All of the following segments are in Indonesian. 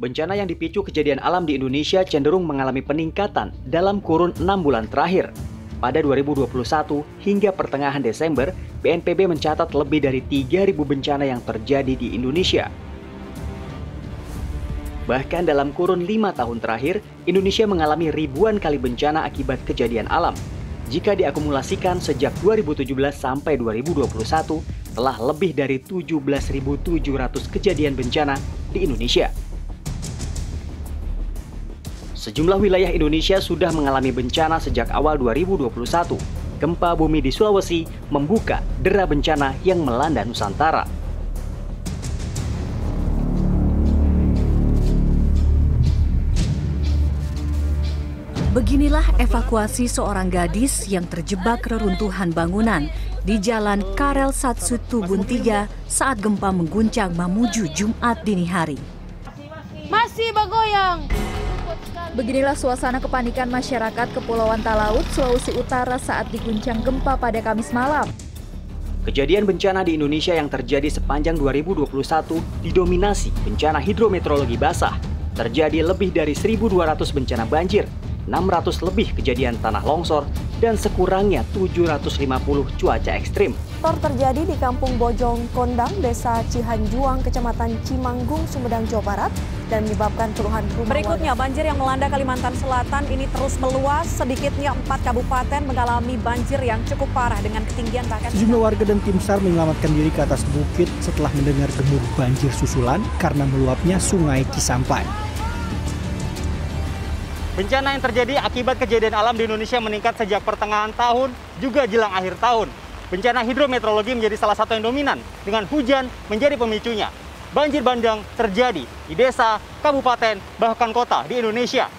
bencana yang dipicu kejadian alam di Indonesia cenderung mengalami peningkatan dalam kurun 6 bulan terakhir. Pada 2021 hingga pertengahan Desember, BNPB mencatat lebih dari 3.000 bencana yang terjadi di Indonesia. Bahkan dalam kurun lima tahun terakhir, Indonesia mengalami ribuan kali bencana akibat kejadian alam. Jika diakumulasikan sejak 2017 sampai 2021, telah lebih dari 17.700 kejadian bencana di Indonesia. Sejumlah wilayah Indonesia sudah mengalami bencana sejak awal 2021. Gempa bumi di Sulawesi membuka dera bencana yang melanda Nusantara. Beginilah evakuasi seorang gadis yang terjebak reruntuhan bangunan di Jalan Karel Satsu Tubun 3 saat gempa mengguncang Mamuju Jumat dini hari. Masih bergoyang. Beginilah suasana kepanikan masyarakat Kepulauan Talaut, Sulawesi Utara saat diguncang gempa pada Kamis malam. Kejadian bencana di Indonesia yang terjadi sepanjang 2021 didominasi bencana hidrometeorologi basah. Terjadi lebih dari 1.200 bencana banjir, 600 lebih kejadian tanah longsor, dan sekurangnya 750 cuaca ekstrim. Tor terjadi di Kampung Bojong Kondang, Desa Cihanjuang, Kecamatan Cimanggung, Sumedang, Jawa Barat, dan menyebabkan puluhan rumah Berikutnya, banjir yang melanda Kalimantan Selatan ini terus meluas. Sedikitnya empat kabupaten mengalami banjir yang cukup parah dengan ketinggian bahkan... Sejumlah warga dan tim SAR menyelamatkan diri ke atas bukit setelah mendengar gemuruh banjir susulan karena meluapnya sungai Cisampai. Bencana yang terjadi akibat kejadian alam di Indonesia meningkat sejak pertengahan tahun juga jelang akhir tahun. Bencana hidrometeorologi menjadi salah satu yang dominan dengan hujan menjadi pemicunya. Banjir bandang terjadi di desa, kabupaten, bahkan kota di Indonesia.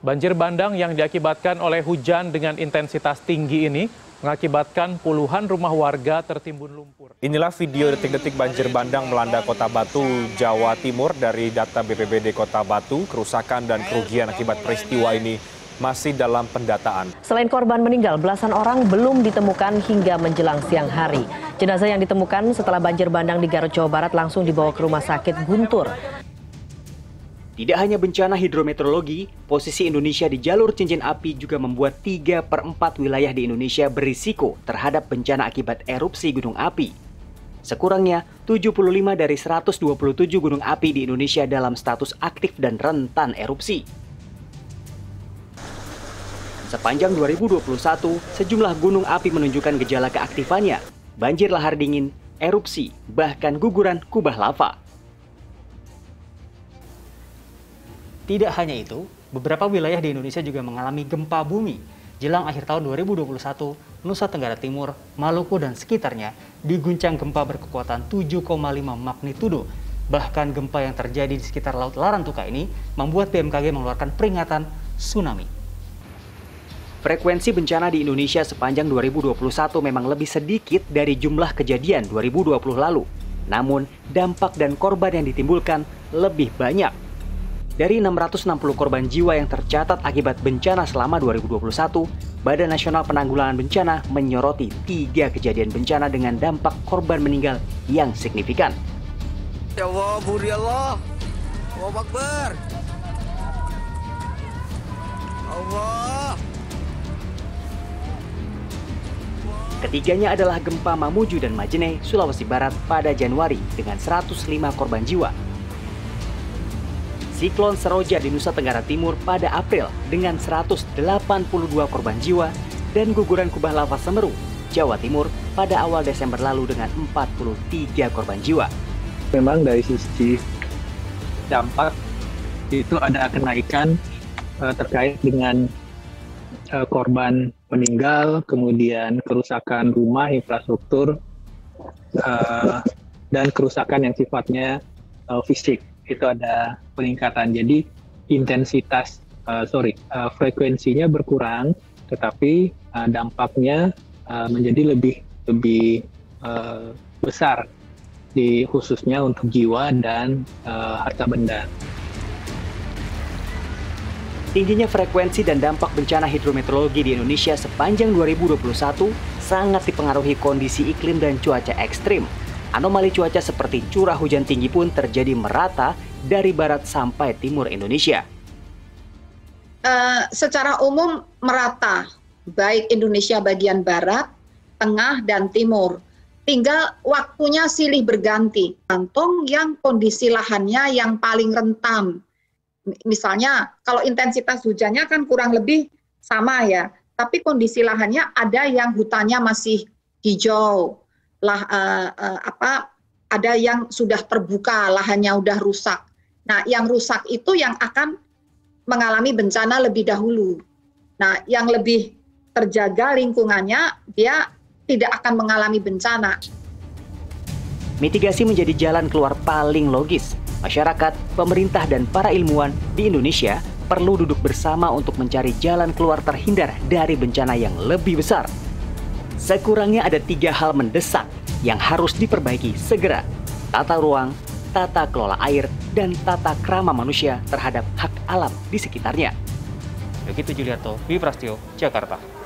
Banjir bandang yang diakibatkan oleh hujan dengan intensitas tinggi ini mengakibatkan puluhan rumah warga tertimbun lumpur. Inilah video detik-detik banjir bandang melanda Kota Batu, Jawa Timur dari data BPBD Kota Batu. Kerusakan dan kerugian akibat peristiwa ini masih dalam pendataan. Selain korban meninggal, belasan orang belum ditemukan hingga menjelang siang hari. Jenazah yang ditemukan setelah banjir bandang di Garut, Jawa Barat langsung dibawa ke rumah sakit Guntur. Tidak hanya bencana hidrometeorologi, posisi Indonesia di jalur cincin api juga membuat 3 per 4 wilayah di Indonesia berisiko terhadap bencana akibat erupsi gunung api. Sekurangnya 75 dari 127 gunung api di Indonesia dalam status aktif dan rentan erupsi. Sepanjang 2021, sejumlah gunung api menunjukkan gejala keaktifannya, banjir lahar dingin, erupsi, bahkan guguran kubah lava. Tidak hanya itu, beberapa wilayah di Indonesia juga mengalami gempa bumi. Jelang akhir tahun 2021, Nusa Tenggara Timur, Maluku, dan sekitarnya diguncang gempa berkekuatan 7,5 magnitudo. Bahkan gempa yang terjadi di sekitar Laut Larantuka ini membuat BMKG mengeluarkan peringatan tsunami. Frekuensi bencana di Indonesia sepanjang 2021 memang lebih sedikit dari jumlah kejadian 2020 lalu. Namun, dampak dan korban yang ditimbulkan lebih banyak. Dari 660 korban jiwa yang tercatat akibat bencana selama 2021, Badan Nasional Penanggulangan Bencana menyoroti tiga kejadian bencana dengan dampak korban meninggal yang signifikan. Ya Allah, Allah. Allah. Ketiganya adalah gempa Mamuju dan Majene, Sulawesi Barat pada Januari dengan 105 korban jiwa. Siklon Seroja di Nusa Tenggara Timur pada April dengan 182 korban jiwa dan guguran kubah lava Semeru, Jawa Timur pada awal Desember lalu dengan 43 korban jiwa. Memang dari sisi dampak itu ada kenaikan uh, terkait dengan uh, korban meninggal, kemudian kerusakan rumah, infrastruktur, uh, dan kerusakan yang sifatnya uh, fisik itu ada peningkatan. Jadi intensitas, uh, sorry, uh, frekuensinya berkurang, tetapi uh, dampaknya uh, menjadi lebih lebih uh, besar di khususnya untuk jiwa dan uh, harta benda. Tingginya frekuensi dan dampak bencana hidrometeorologi di Indonesia sepanjang 2021 sangat dipengaruhi kondisi iklim dan cuaca ekstrim. Anomali cuaca seperti curah hujan tinggi pun terjadi merata dari barat sampai timur Indonesia. Uh, secara umum merata, baik Indonesia bagian barat, tengah, dan timur. Tinggal waktunya silih berganti. Kantong yang kondisi lahannya yang paling rentan. Misalnya kalau intensitas hujannya kan kurang lebih sama ya, tapi kondisi lahannya ada yang hutannya masih hijau, lah uh, uh, apa ada yang sudah terbuka lahannya udah rusak. Nah, yang rusak itu yang akan mengalami bencana lebih dahulu. Nah, yang lebih terjaga lingkungannya dia tidak akan mengalami bencana. Mitigasi menjadi jalan keluar paling logis. Masyarakat, pemerintah, dan para ilmuwan di Indonesia perlu duduk bersama untuk mencari jalan keluar terhindar dari bencana yang lebih besar. Sekurangnya ada tiga hal mendesak yang harus diperbaiki segera. Tata ruang, tata kelola air, dan tata krama manusia terhadap hak alam di sekitarnya. Begitu Juliarto, Wiprastio, Jakarta.